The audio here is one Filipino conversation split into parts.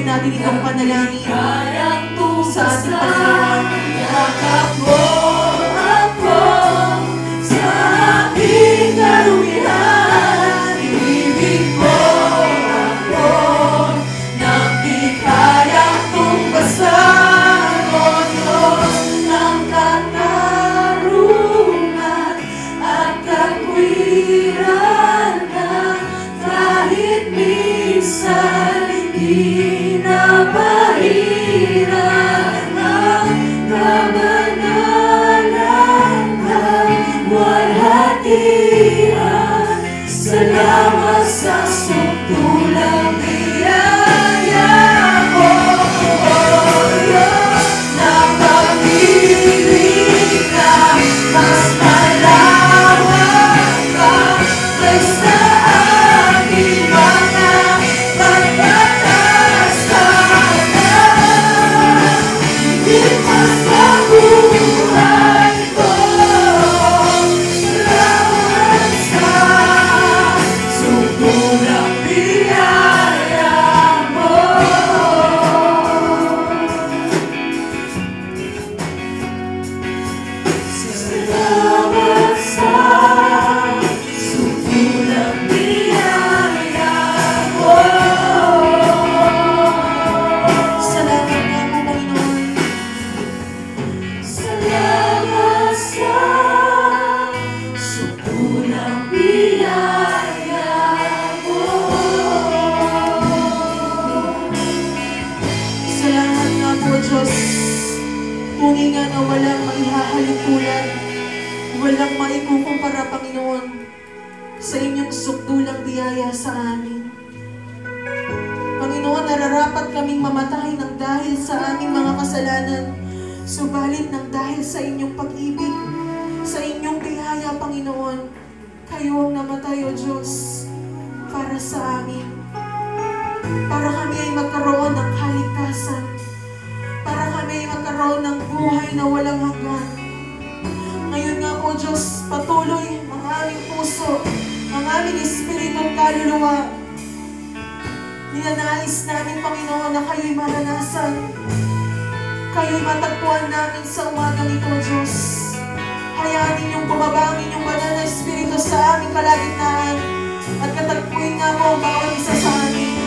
ituloy natin itong panalangin sa ating Panginoon. Yakap mo maihahalikulan, walang maikukumpara, Panginoon, sa inyong sukdulang biyaya sa amin. Panginoon, nararapat kaming mamatay ng dahil sa aming mga kasalanan, subalit ng dahil sa inyong pag-ibig, sa inyong biyaya, Panginoon, kayo ang namatay, O Diyos, para sa amin para kami ay magkaroon ng kaligtasan, para kami ay magkaroon ng buhay na walang hanggan. Ngayon nga po, Diyos, patuloy ang aming puso, ang aming espiritu at kaluluwa. Ninanais namin, Panginoon, na kayo'y maranasan. Kayo'y matagpuan namin sa umagang ito, Diyos. Hayaan ninyong bumaba ang inyong banal na espiritu sa aming kalagitnaan at katagpuin nga mo ang bawat isa sa amin.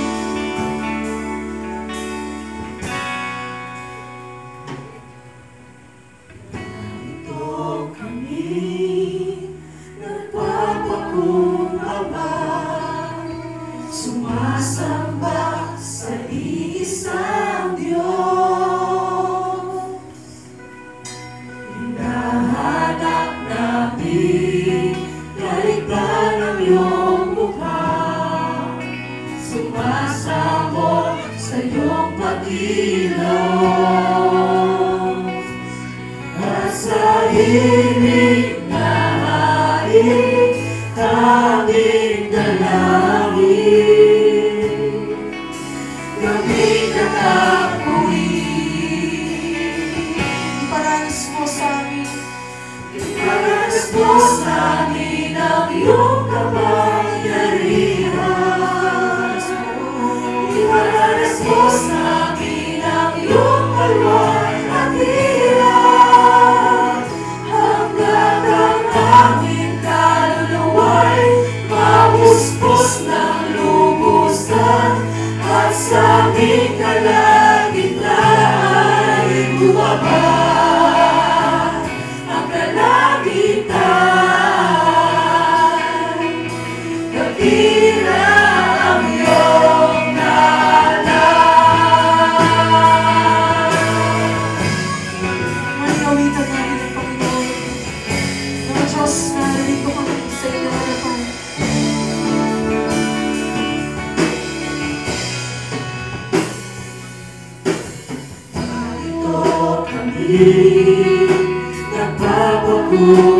resposta. Mga Diyos, narito kami sa inyong harapan. Ito kami nagpapakumbaba